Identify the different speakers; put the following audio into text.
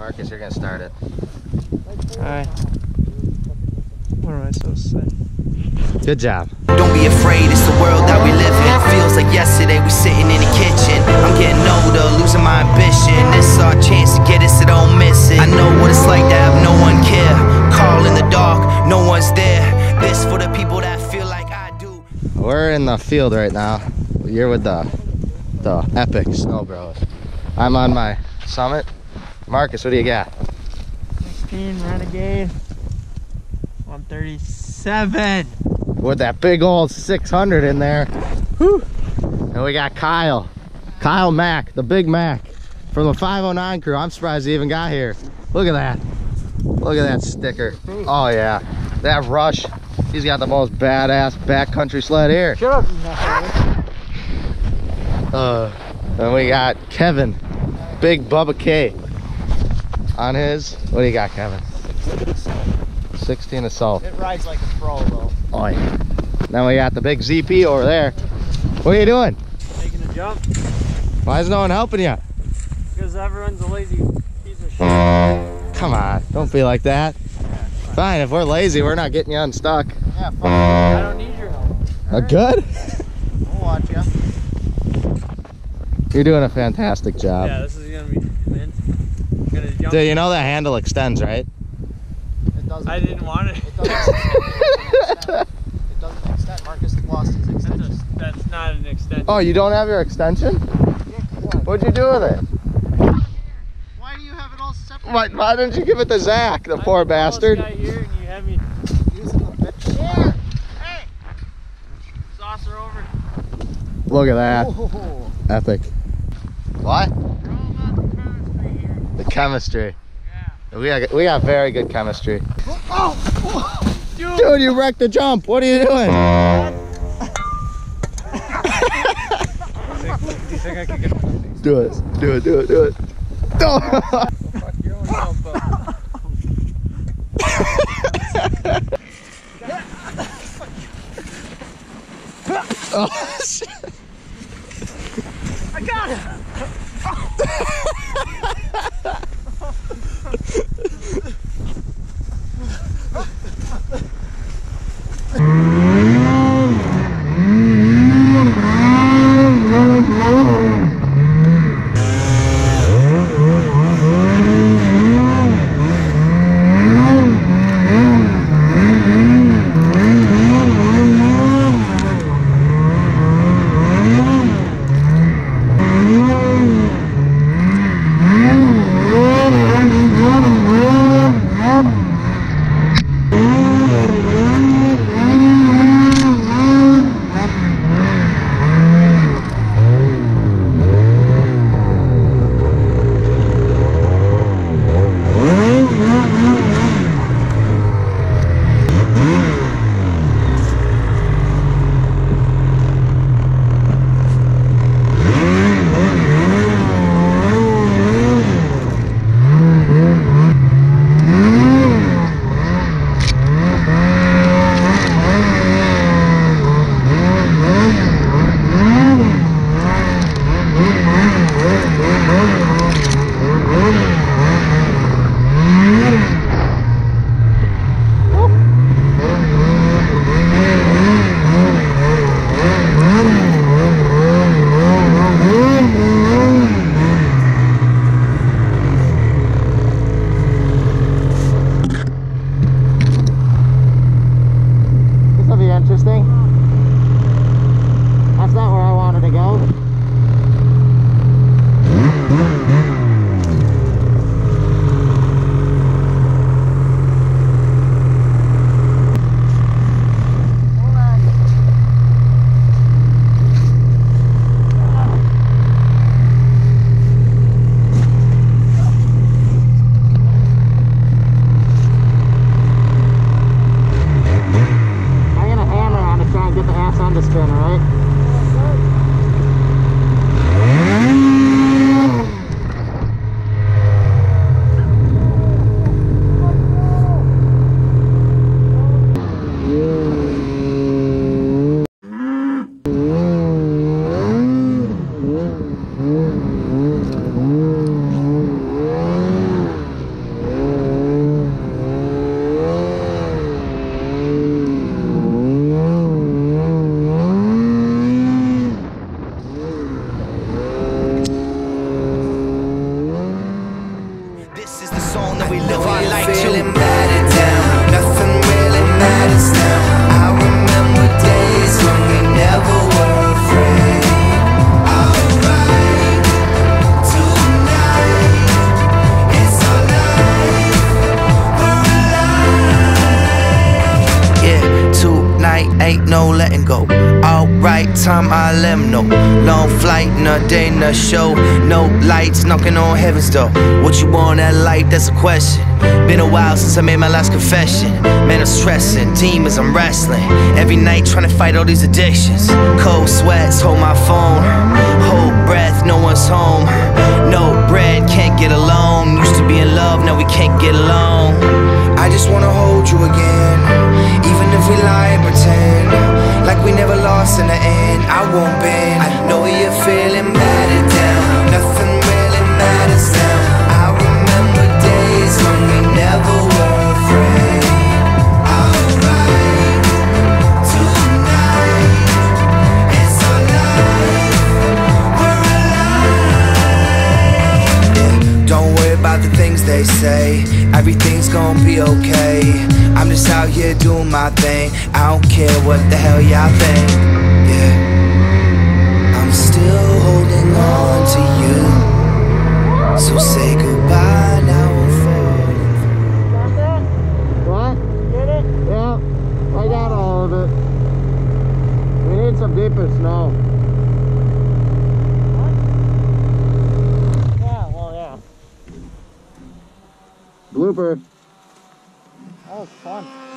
Speaker 1: Marcus, you're gonna start it.
Speaker 2: Alright. What am I supposed uh, to say?
Speaker 1: Good job.
Speaker 3: Don't be afraid, it's the world that we live in. Feels like yesterday we sitting in the kitchen. I'm getting older, losing my ambition. This is our chance to get it, so don't miss it. I know what it's like to have no one care. Call in the dark, no one's there. This for the people that feel like I do.
Speaker 1: We're in the field right now. You're with the the epic snow bros. I'm on my summit. Marcus, what do you got?
Speaker 2: 16 Renegade. 137.
Speaker 1: With that big old 600 in there. Whew. And we got Kyle. Kyle Mack, the big Mac from the 509 crew. I'm surprised he even got here. Look at that. Look at that sticker. Oh yeah. That rush. He's got the most badass backcountry sled here.
Speaker 2: Shut up.
Speaker 1: Uh, and we got Kevin, big Bubba K, on his. What do you got, Kevin? 16 assault.
Speaker 2: It rides like a pro, though.
Speaker 1: Oh yeah. Then we got the big ZP over there. What are you doing?
Speaker 2: Taking a jump
Speaker 1: Why is no one helping you?
Speaker 2: because everyone's a lazy piece of shit.
Speaker 1: Come on, don't be like that. Fine, if we're lazy, we're not getting you unstuck.
Speaker 2: Yeah, fuck. I don't need your help.
Speaker 1: Uh, good?
Speaker 2: I'll watch ya.
Speaker 1: You're doing a fantastic job.
Speaker 2: Yeah, this is gonna be mint. I'm gonna jump.
Speaker 1: Dude, you know that handle extends, right?
Speaker 2: It doesn't. I didn't want it.
Speaker 4: It doesn't extend. It doesn't extend. Marcus lost his
Speaker 2: That's,
Speaker 4: extension.
Speaker 2: a, that's not an extension.
Speaker 1: Oh, you don't have your extension? What'd you do with it?
Speaker 4: Why do you have it all separate?
Speaker 1: Why, why didn't you give it to Zach, the
Speaker 2: I'm
Speaker 1: poor
Speaker 2: the tallest
Speaker 1: bastard?
Speaker 2: Guy here and you have me
Speaker 4: Using the bitch. Here. Hey.
Speaker 2: saucer over.
Speaker 1: Look at that.
Speaker 4: Oh.
Speaker 1: Epic. What?
Speaker 2: We're all about the chemistry here.
Speaker 1: The chemistry.
Speaker 2: Yeah.
Speaker 1: We got, we got very good chemistry.
Speaker 4: Oh, oh.
Speaker 2: Dude,
Speaker 1: Dude, you wrecked the jump. What are you doing?
Speaker 2: do you think I could get
Speaker 1: Do it. Do it, do it, do it. Oh.
Speaker 2: fuck your own jump up?
Speaker 1: Oh,
Speaker 3: No long flight, no day, no show, no lights knocking on heaven's door. What you want that light? That's a question. Been a while since I made my last confession. Man, I'm stressing, demons, I'm wrestling. Every night trying to fight all these addictions. Cold sweats, hold my phone. Hold breath, no one's home. No bread, can't get alone. Used to be in love, now we can't get along. lost in the end, I won't bend. I know you're feeling. things they say. Everything's gonna be okay. I'm just out here doing my thing. I don't care what the hell y'all think. Yeah. I'm still holding on to you. So say goodbye.
Speaker 1: Remember.
Speaker 2: That was fun.